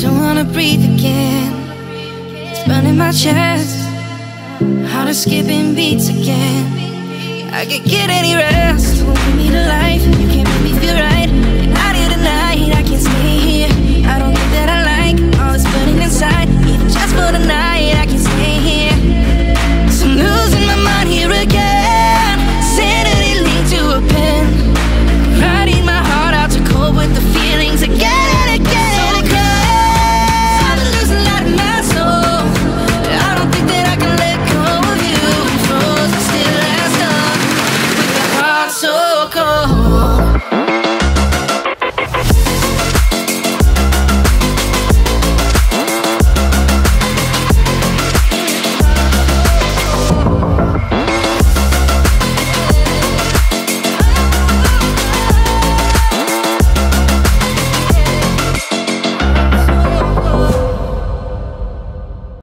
Don't wanna breathe again. It's burning my chest. How to skip skipping beats again? I could get any rest. Don't me to life you can Coco.